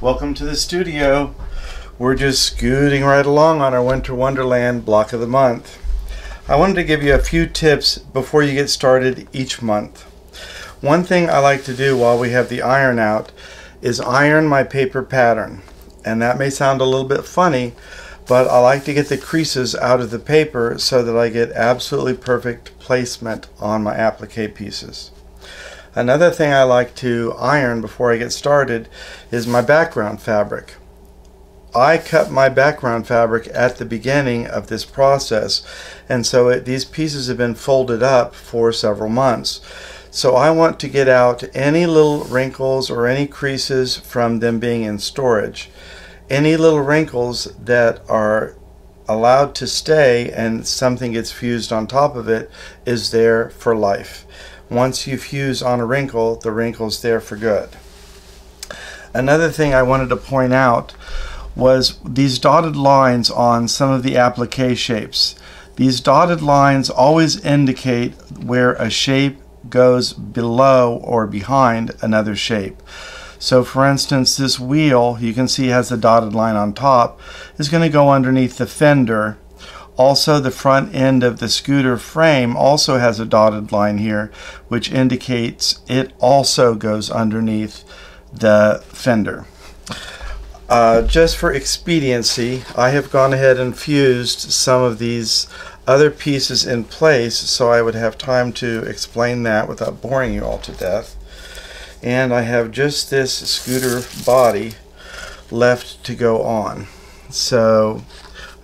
Welcome to the studio. We're just scooting right along on our Winter Wonderland block of the month. I wanted to give you a few tips before you get started each month. One thing I like to do while we have the iron out is iron my paper pattern. And that may sound a little bit funny, but I like to get the creases out of the paper so that I get absolutely perfect placement on my applique pieces. Another thing I like to iron before I get started is my background fabric. I cut my background fabric at the beginning of this process and so it, these pieces have been folded up for several months. So I want to get out any little wrinkles or any creases from them being in storage. Any little wrinkles that are allowed to stay and something gets fused on top of it is there for life. Once you fuse on a wrinkle, the wrinkle's there for good. Another thing I wanted to point out was these dotted lines on some of the applique shapes. These dotted lines always indicate where a shape goes below or behind another shape. So for instance, this wheel, you can see has a dotted line on top, is going to go underneath the fender also, the front end of the scooter frame also has a dotted line here, which indicates it also goes underneath the fender. Uh, just for expediency, I have gone ahead and fused some of these other pieces in place so I would have time to explain that without boring you all to death. And I have just this scooter body left to go on. So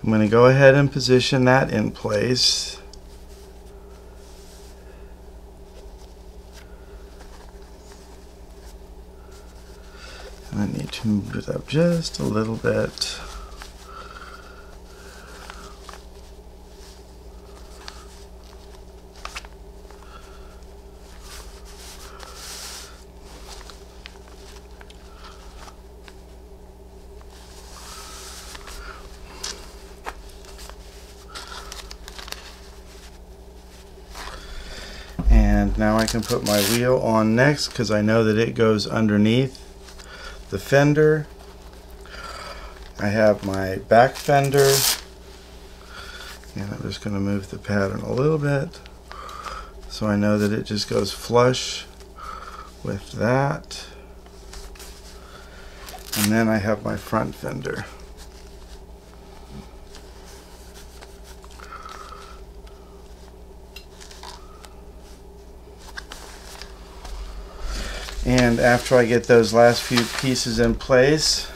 I'm going to go ahead and position that in place. I need to move it up just a little bit. And now I can put my wheel on next because I know that it goes underneath the fender. I have my back fender. And I'm just going to move the pattern a little bit so I know that it just goes flush with that. And then I have my front fender And after I get those last few pieces in place,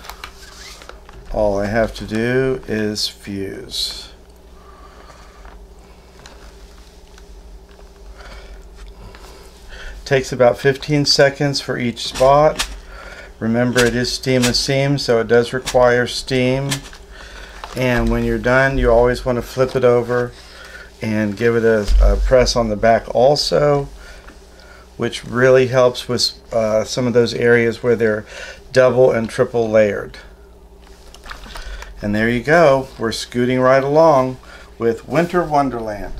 all I have to do is fuse. Takes about 15 seconds for each spot. Remember it is steam steamless seam, so it does require steam. And when you're done, you always want to flip it over and give it a, a press on the back also which really helps with uh, some of those areas where they're double and triple layered. And there you go. We're scooting right along with Winter Wonderland.